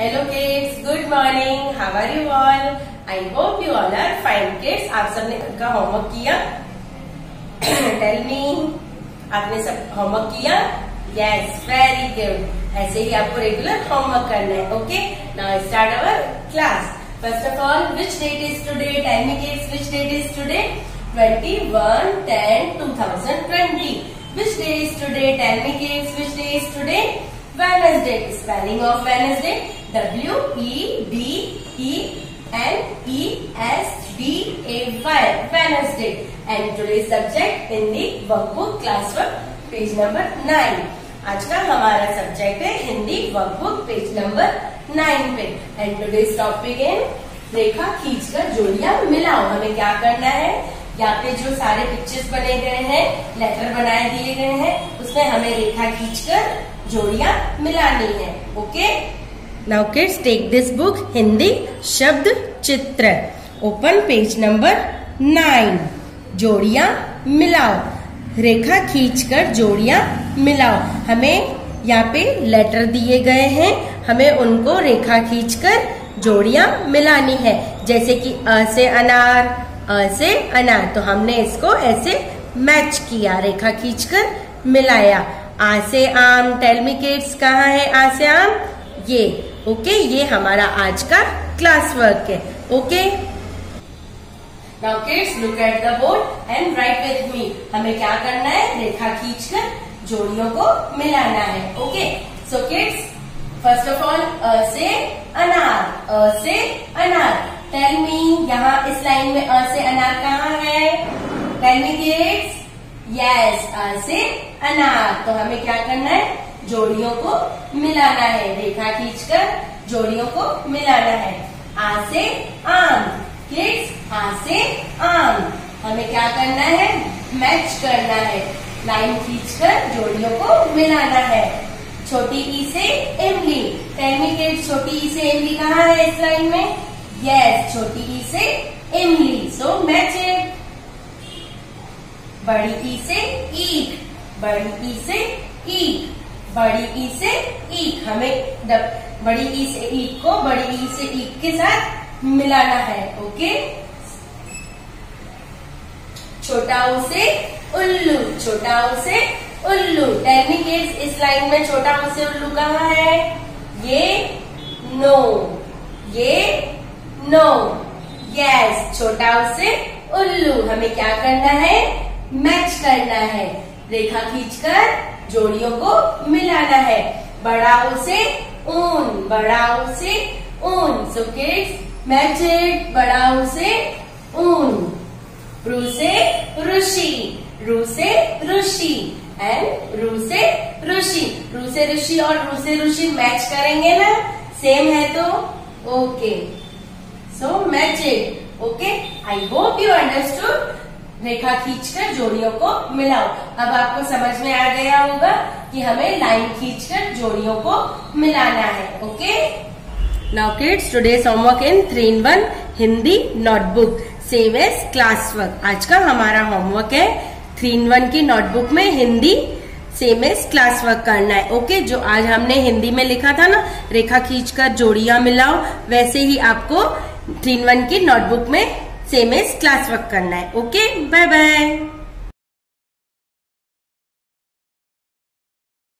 Hello kids, good morning how are you all I hope you all are fine kids. आप सबने घर का homework किया? Tell me आपने सब होमवर्क किया? यस वेरी गुड ऐसे ही आपको रेगुलर होमवर्क करना है okay now start our class first of all which date is today tell me kids which date is today 21 10 2020 which day is today? Tell me kids which day is today? Wednesday spelling of Wednesday W E D E N E S D A Y Wednesday and today's subject in the workbook classwork page number 9 आज का हमारा subject है Hindi workbook page number nine पे and today's topic in रेखा खींचकर जोड़ियाँ मिलाओ हमें क्या करना है यहाँ पे जो सारे पिक्चर्स बने गए हैं लेटर बनाए दिए गए हैं उसमें हमें रेखा खींचकर जोड़ियाँ मिलानी है okay now kids take this book Hindi शब्द चित्र ओपन पेज नंबर नाइन जोड़ियाँ मिलाओ रेखा खींचकर जोड़ियाँ मिलाओ हमें यहाँ पे लेटर दिए गए हैं हमें उनको रेखा खींचकर जोड़ियाँ मिलानी है जैसे कि अ से अनार अ से अनार तो हमने इसको ऐसे मैच किया रेखा खींचकर मिलाया। आसे आम टेलमी किड्स कहाँ है आसे आम ये। ओके, ये हमारा आज का क्लास वर्क है। Okay? Now look at the board and write with me हमें क्या करना है? रेखा खींचकर जोड़ियों को मिलाना है। Okay? So kids first of all अ से अनार, अ से अनार। टेल मी यहाँ इस लाइन में अ से अनार कहाँ है? टेल मी किड्स यस अ से अनार तो हमें क्या करना है? जोड़ियों को मिलाना है। रेखा खींचकर जोड़ियों को मिलाना है। आ से आम। किड्स आ से आम। हमें क्या करना है? मैच करना है। लाइन खींचकर जोड़ियों को मिलाना है। छोटी ई से इमली टेलमी किड्स छोटी ई से इमली कहाँ है इस लाइन में? यस छोटी ई से इमली सो मैच इट बड़ी ई से ईक बड़ी ई से ईक बड़ी ई से ईक हमें बड़ी ई से ईक को बड़ी ई से ईक के साथ मिलाना है, ओके? छोटा ऊ से उल्लू, छोटा ऊ से उल्लू। किड्स इस लाइन में छोटा ऊ से उल्लू कहा है? ये नो ये नो। यस छोटा ऊ से उल्लू। हमें क्या करना है? मैच करना है। रेखा खींचकर जोड़ियों को मिलाना है। बड़ा से ऊन बड़ा से ऊन सो किड्स मैच इट बड़ा से ऊन, रू से ऋषि, रू से ऋषि एंड रू से ऋषि। रू से ऋषि और रू से ऋषि मैच करेंगे ना? सेम है तो? Okay so match it okay I hope you understood रेखा खींचकर जोड़ियों को मिलाओ। अब आपको समझ में आ गया होगा कि हमें लाइन खींचकर जोड़ियों को मिलाना है okay now kids today's homework in three in one Hindi notebook same as class work आज का हमारा होमवर्क है थ्री इन वन की नोटबुक में Hindi same as class work करना है ओके जो आज हमने हिंदी में लिखा था ना, रेखा खींचकर जोड़ियाँ मिलाओ, वैसे ही आपको थ्री इन वन की नोटबुक में सेम एज क्लास वर्क करना है। Okay bye bye